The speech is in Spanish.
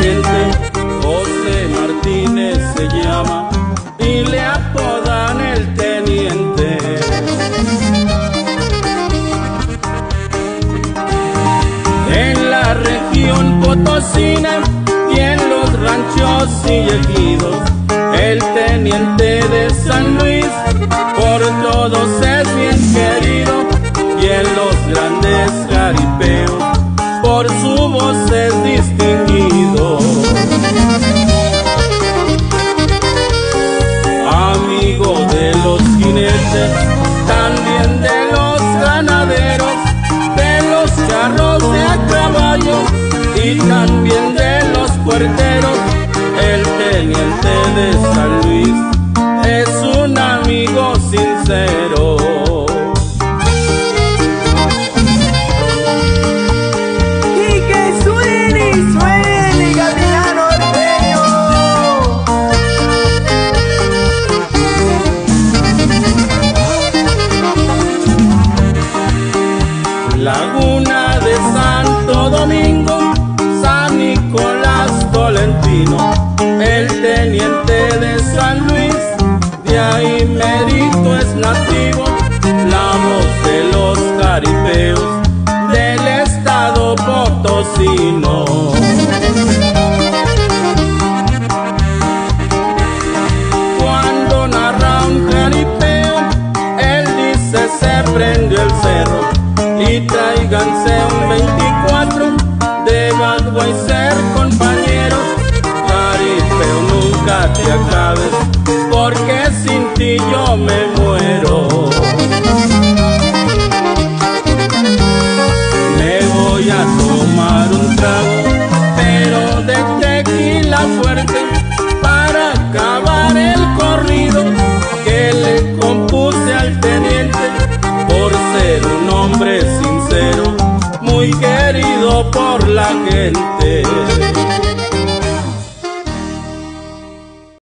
gente. José Martínez se llama y le apodan el teniente. En la región potosina y en los ranchos y ejidos, el teniente de San Luis por todos distinguido. Amigo de los jinetes, también de los ganaderos, de los carros de a caballo y también de los puerteros, el teniente de San Luis Laguna de Santo Domingo, San Nicolás Tolentino, el teniente de San Luis, de ahí mérito es nativo, la voz de los caribeos del estado potosino. Cuando narra un jaripeo, él dice se prendió el tráiganse un 24 de Budweiser compañeros. Jaripeo nunca te acabes, porque sin ti yo me muero. Me voy a tomar un trago, pero de tequila fuerte para acabar querido por la gente.